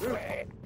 Bleh.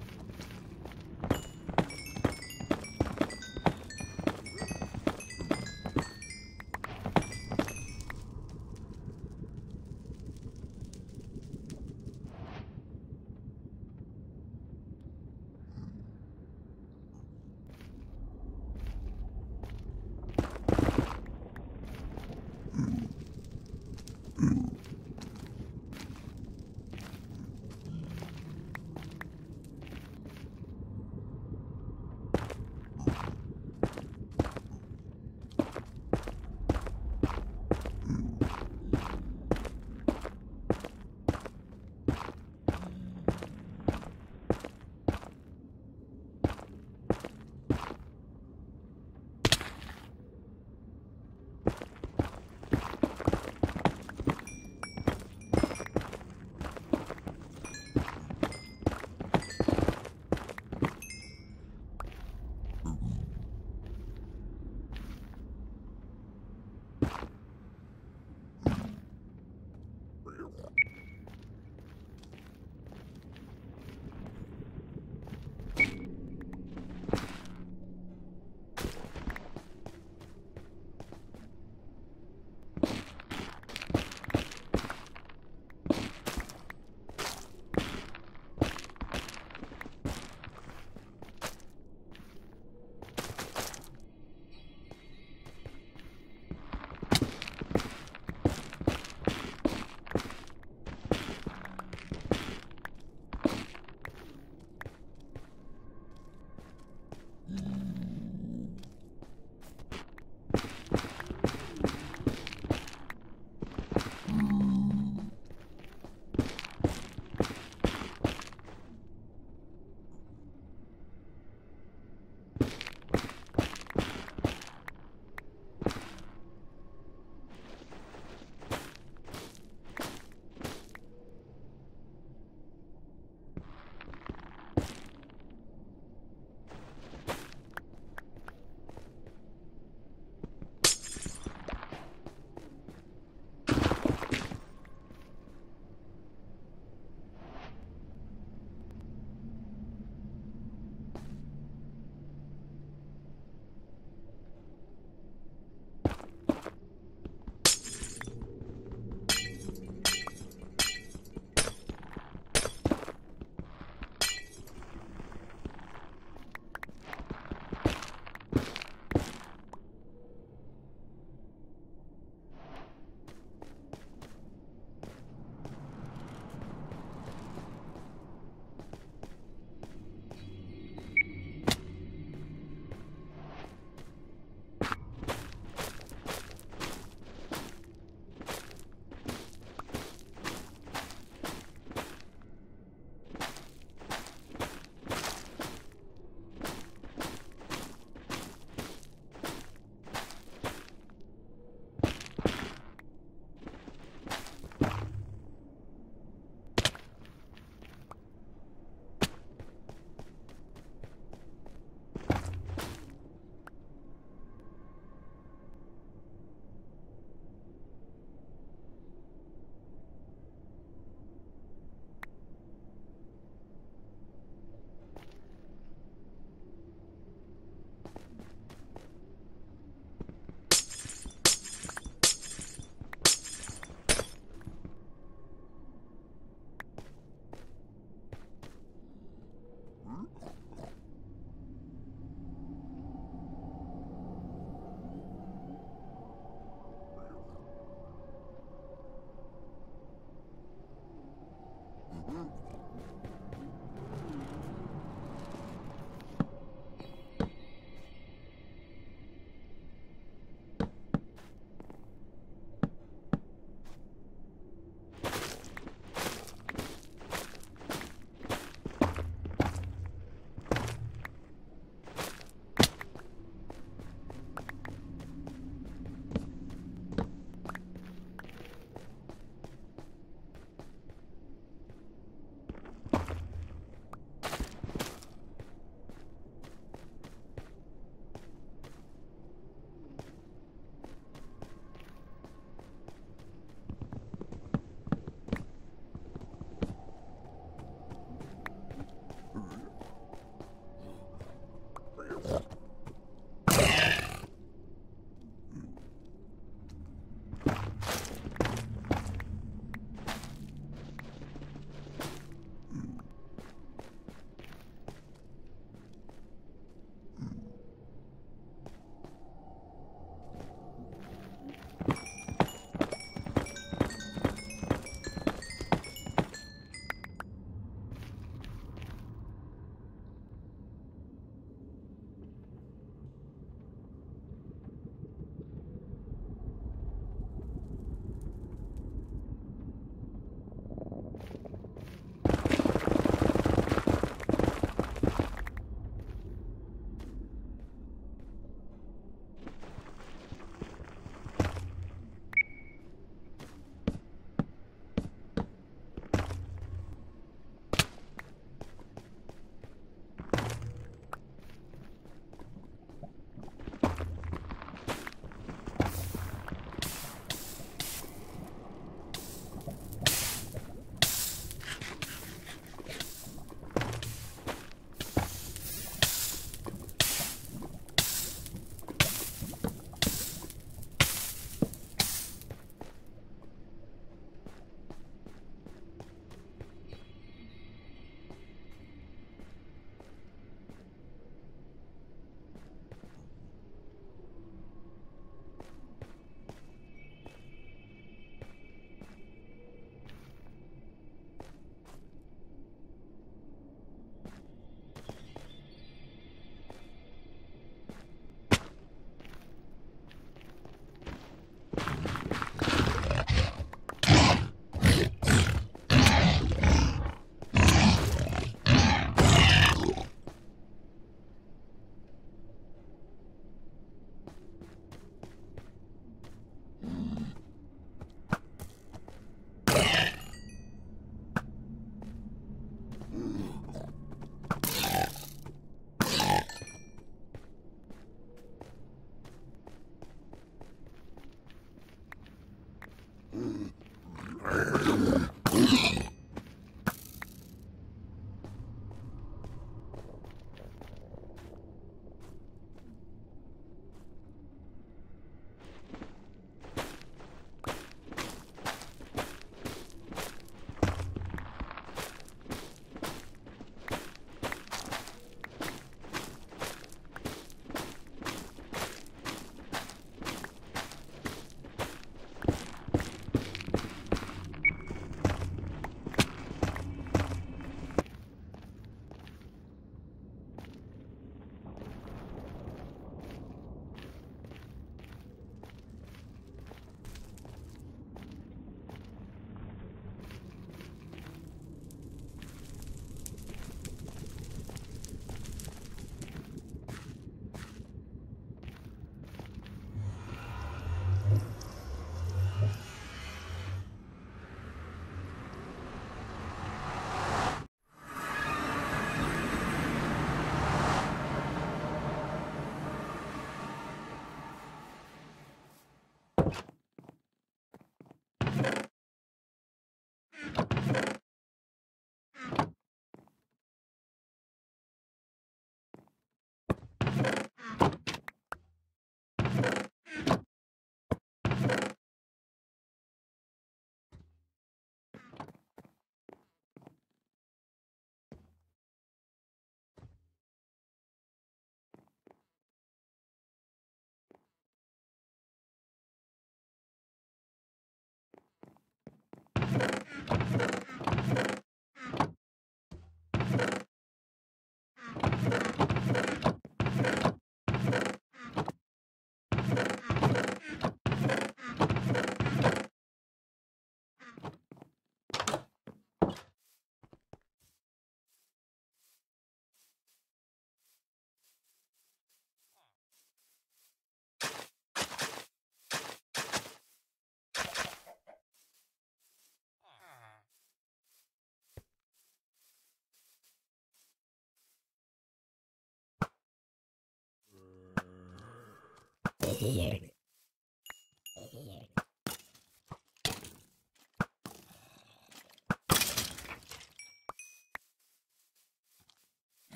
Here.